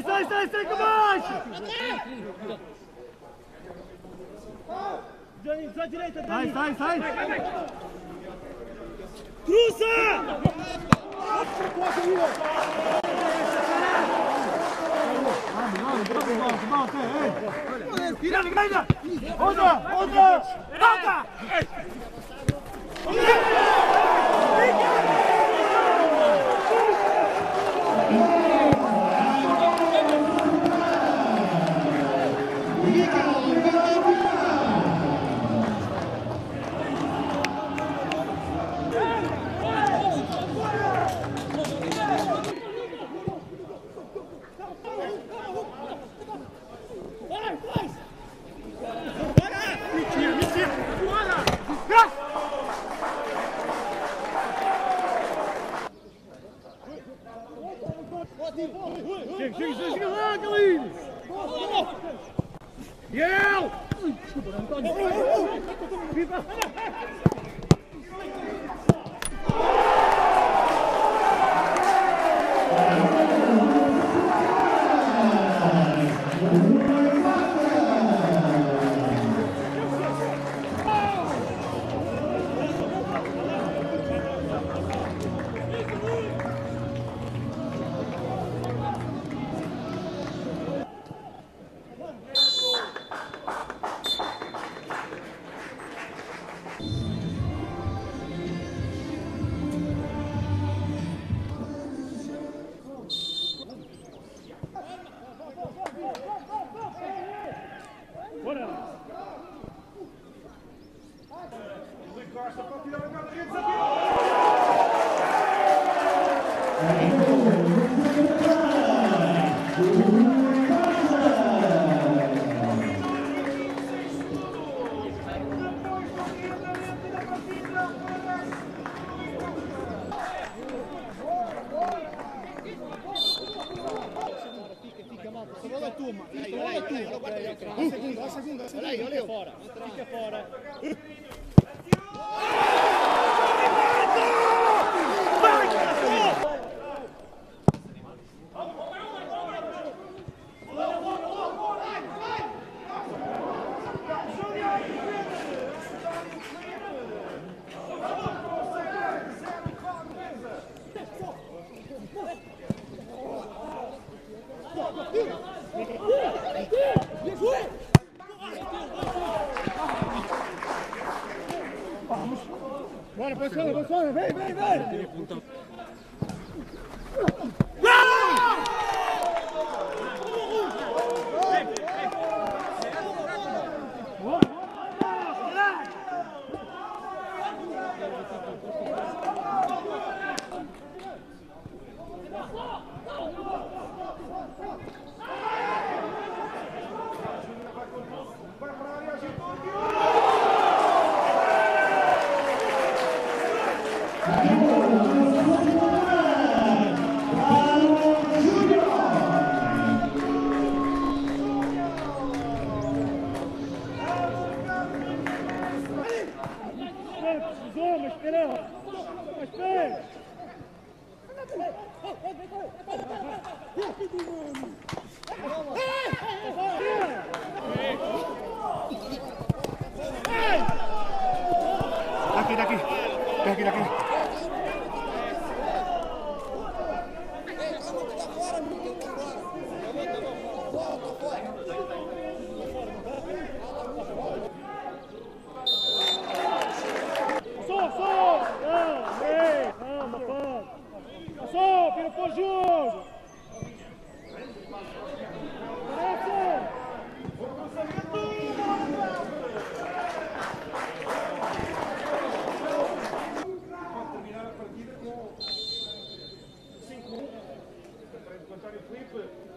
sai, sai, sai com baixo! Sai, direita, sai, sai, sai! Cruza! Tira, venga! Otra, otra! ¡Toca! Zeg, zeg, zeg, raak alleen! Jel! Chega, chega, chega, chega lá, Carlinhos! Miguel! Bora, posiciona, posiciona, vem, vem, vem! Passou, Sleep it.